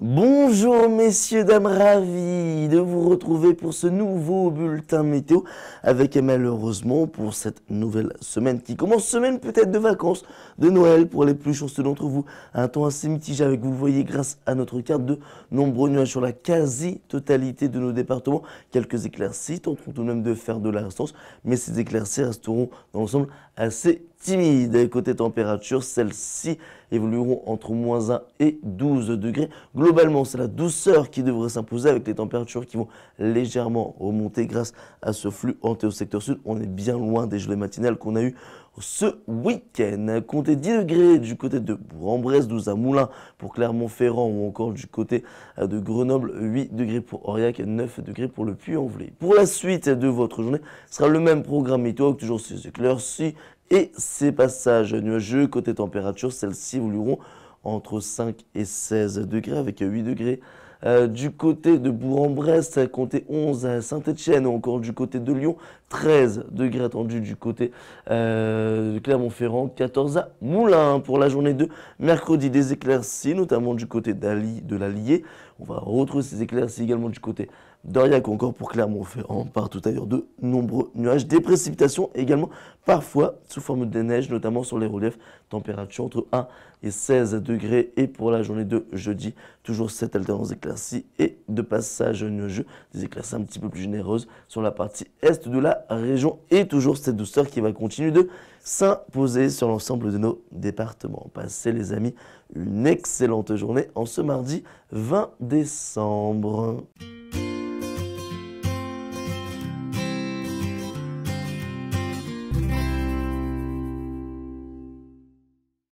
Bonjour messieurs, dames, ravi de vous retrouver pour ce nouveau bulletin météo avec malheureusement pour cette nouvelle semaine qui commence, semaine peut-être de vacances, de Noël pour les plus chanceux d'entre vous. Un temps assez mitigé avec, vous voyez, grâce à notre carte de nombreux nuages sur la quasi-totalité de nos départements. Quelques éclaircies tenteront tout de même de faire de la résistance, mais ces éclaircies resteront dans l'ensemble assez timides. Côté température, celles-ci évolueront entre moins 1 et 12 degrés. Globalement, c'est la douceur qui devrait s'imposer avec les températures qui vont légèrement remonter grâce à ce flux hanté au secteur sud. On est bien loin des gelées matinales qu'on a eues ce week-end. Comptez 10 degrés du côté de Bourg-en-Bresse, 12 à Moulins pour Clermont-Ferrand ou encore du côté de Grenoble, 8 degrés pour Aurillac, 9 degrés pour le Puy-en-Velay. Pour la suite de votre journée, ce sera le même programme météo, toujours ces éclaircies et ces passages nuageux. Côté température, celles-ci évolueront entre 5 et 16 degrés avec 8 degrés euh, du côté de Bourg-en-Bresse, comptez 11 à Saint-Etienne encore du côté de Lyon, 13 degrés attendus du côté euh, de Clermont-Ferrand, 14 à Moulins pour la journée de mercredi. Des éclaircies, notamment du côté de l'Allier. On va retrouver ces éclaircies également du côté d'Aurillac encore pour Clermont-Ferrand, partout ailleurs de nombreux nuages, des précipitations également parfois sous forme de neige, notamment sur les reliefs, température entre 1 et 16 degrés. Et pour la journée de jeudi, toujours cette alternance éclaircie et de passage nuageux, des éclaircies un petit peu plus généreuses sur la partie est de la région et toujours cette douceur qui va continuer de s'imposer sur l'ensemble de nos départements. Passez les amis une excellente journée en ce mardi 20 décembre.